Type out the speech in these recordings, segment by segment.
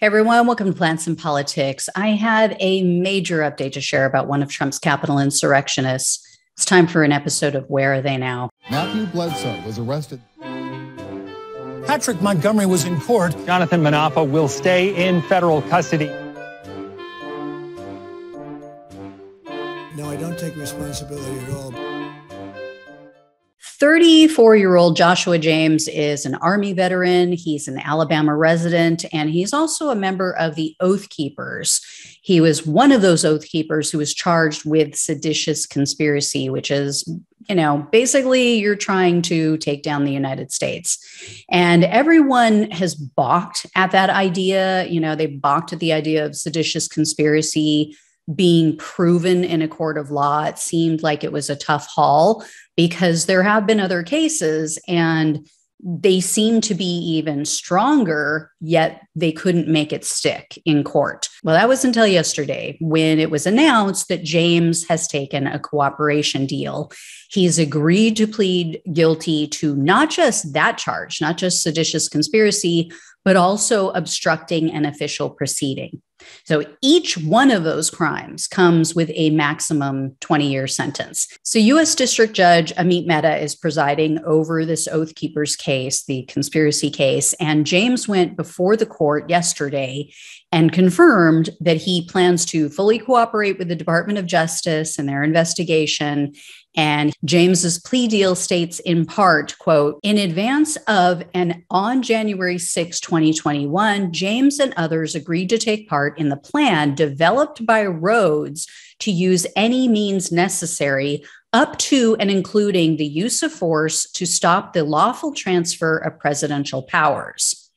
Hey everyone, welcome to Plants and Politics. I have a major update to share about one of Trump's Capitol insurrectionists. It's time for an episode of Where Are They Now? Matthew Bledsoe was arrested. Patrick Montgomery was in court. Jonathan Munafo will stay in federal custody. No, I don't take responsibility at all. 34 year old Joshua James is an Army veteran. He's an Alabama resident, and he's also a member of the Oath Keepers. He was one of those Oath Keepers who was charged with seditious conspiracy, which is, you know, basically you're trying to take down the United States. And everyone has balked at that idea. You know, they balked at the idea of seditious conspiracy being proven in a court of law. It seemed like it was a tough haul because there have been other cases and they seem to be even stronger, yet they couldn't make it stick in court. Well, that was until yesterday when it was announced that James has taken a cooperation deal. He's agreed to plead guilty to not just that charge, not just seditious conspiracy, but also obstructing an official proceeding. So each one of those crimes comes with a maximum 20 year sentence. So, U.S. District Judge Amit Mehta is presiding over this Oath Keepers case, the conspiracy case. And James went before the court yesterday and confirmed that he plans to fully cooperate with the Department of Justice and their investigation and James's plea deal states in part, quote, in advance of and on January 6, 2021, James and others agreed to take part in the plan developed by Rhodes to use any means necessary up to and including the use of force to stop the lawful transfer of presidential powers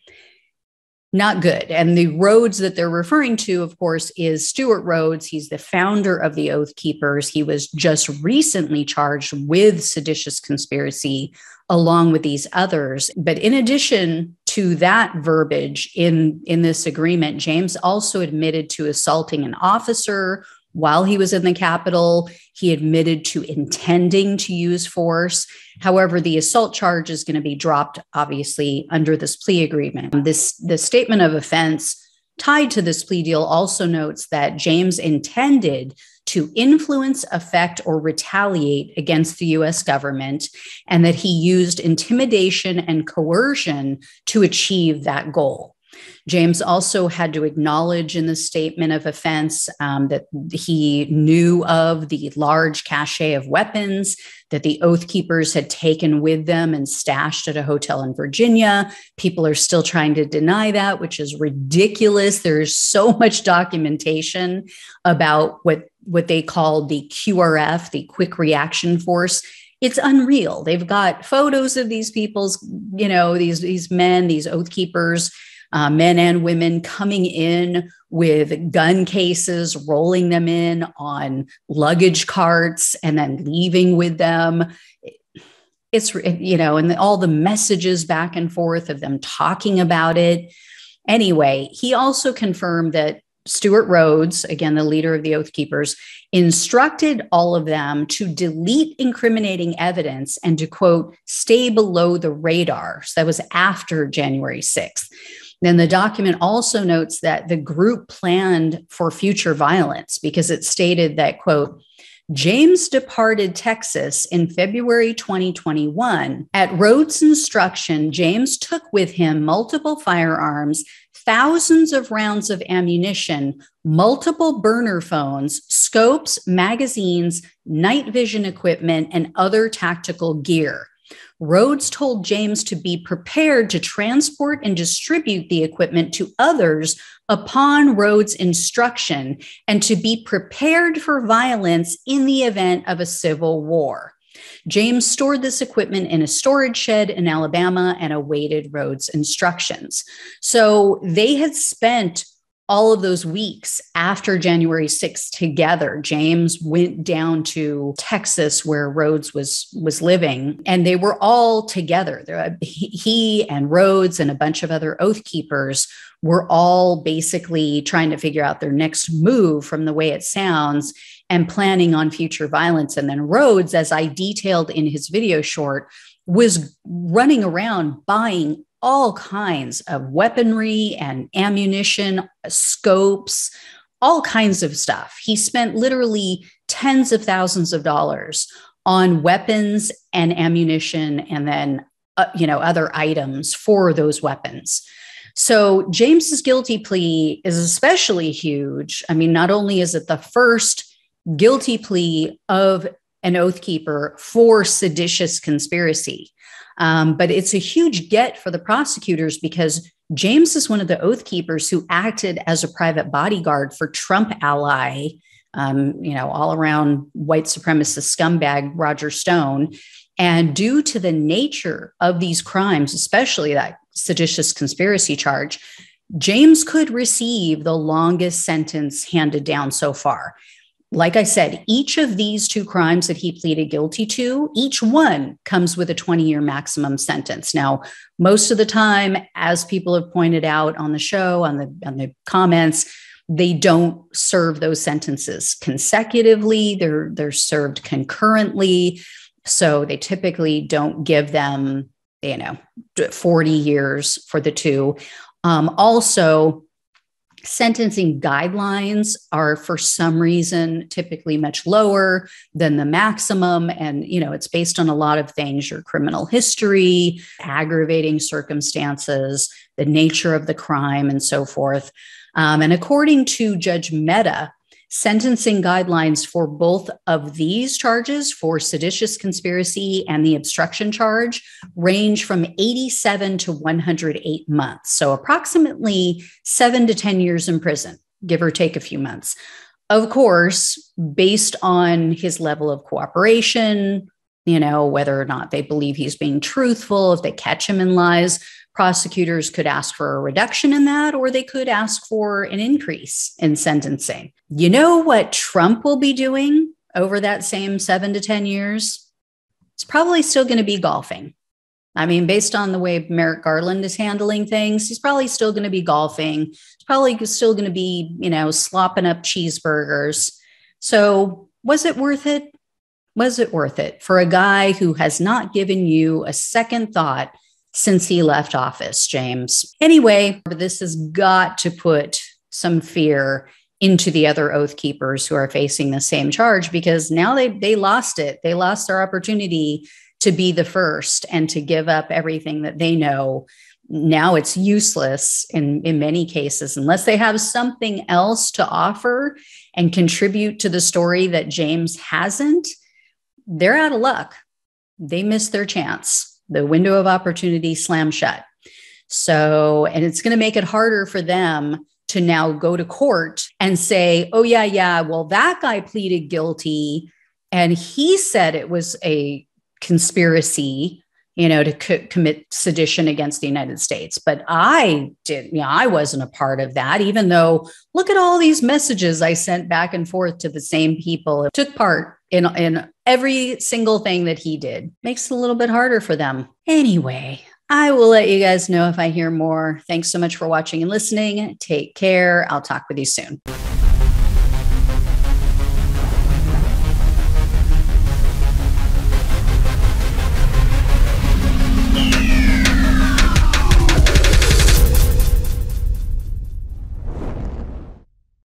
not good. And the Rhodes that they're referring to, of course, is Stewart Rhodes. He's the founder of the Oath Keepers. He was just recently charged with seditious conspiracy along with these others. But in addition to that verbiage in, in this agreement, James also admitted to assaulting an officer while he was in the Capitol. He admitted to intending to use force. However, the assault charge is going to be dropped, obviously, under this plea agreement. This the statement of offense tied to this plea deal also notes that James intended to influence, affect, or retaliate against the US government, and that he used intimidation and coercion to achieve that goal. James also had to acknowledge in the statement of offense um, that he knew of the large cache of weapons that the Oath Keepers had taken with them and stashed at a hotel in Virginia. People are still trying to deny that, which is ridiculous. There's so much documentation about what, what they call the QRF, the Quick Reaction Force it's unreal. They've got photos of these people's, you know, these these men, these oath keepers uh, men and women coming in with gun cases, rolling them in on luggage carts, and then leaving with them. It's, you know, and all the messages back and forth of them talking about it. Anyway, he also confirmed that Stewart Rhodes, again, the leader of the Oath Keepers, instructed all of them to delete incriminating evidence and to quote, stay below the radar. So that was after January 6th. Then the document also notes that the group planned for future violence because it stated that, quote, James departed Texas in February 2021. At Rhodes' instruction, James took with him multiple firearms, thousands of rounds of ammunition, multiple burner phones, scopes, magazines, night vision equipment, and other tactical gear. Rhodes told James to be prepared to transport and distribute the equipment to others upon Rhodes' instruction and to be prepared for violence in the event of a civil war. James stored this equipment in a storage shed in Alabama and awaited Rhodes' instructions. So they had spent all of those weeks after January 6th together. James went down to Texas where Rhodes was was living and they were all together. Uh, he and Rhodes and a bunch of other oath keepers were all basically trying to figure out their next move from the way it sounds and planning on future violence and then Rhodes as I detailed in his video short was running around buying all kinds of weaponry and ammunition, scopes, all kinds of stuff. He spent literally tens of thousands of dollars on weapons and ammunition and then uh, you know other items for those weapons. So James's guilty plea is especially huge. I mean, not only is it the first guilty plea of an oath keeper for seditious conspiracy, um, but it's a huge get for the prosecutors because James is one of the oath keepers who acted as a private bodyguard for Trump ally, um, you know, all around white supremacist scumbag Roger Stone. And due to the nature of these crimes, especially that seditious conspiracy charge, James could receive the longest sentence handed down so far. Like I said, each of these two crimes that he pleaded guilty to, each one comes with a 20 year maximum sentence. Now, most of the time, as people have pointed out on the show, on the, on the comments, they don't serve those sentences consecutively. They're, they're served concurrently. So they typically don't give them you know 40 years for the two um, also sentencing guidelines are for some reason typically much lower than the maximum. And you know it's based on a lot of things your criminal history aggravating circumstances the nature of the crime and so forth. Um, and according to judge mehta Sentencing guidelines for both of these charges, for seditious conspiracy and the obstruction charge, range from 87 to 108 months. So, approximately seven to 10 years in prison, give or take a few months. Of course, based on his level of cooperation, you know, whether or not they believe he's being truthful, if they catch him in lies, prosecutors could ask for a reduction in that, or they could ask for an increase in sentencing. You know what Trump will be doing over that same seven to 10 years? It's probably still going to be golfing. I mean, based on the way Merrick Garland is handling things, he's probably still going to be golfing. He's probably still going to be, you know, slopping up cheeseburgers. So, was it worth it? Was it worth it for a guy who has not given you a second thought since he left office, James. Anyway, this has got to put some fear into the other oath keepers who are facing the same charge because now they they lost it. They lost their opportunity to be the first and to give up everything that they know. Now it's useless in, in many cases unless they have something else to offer and contribute to the story that James hasn't. They're out of luck. They missed their chance the window of opportunity slam shut. So, and it's going to make it harder for them to now go to court and say, oh, yeah, yeah, well, that guy pleaded guilty and he said it was a conspiracy you know to co- commit sedition against the united states but i did you know i wasn't a part of that even though look at all these messages i sent back and forth to the same people it took part in in every single thing that he did makes it a little bit harder for them anyway I will let you guys know if I hear more. Thanks so much for watching and listening. Take care. I'll talk with you soon.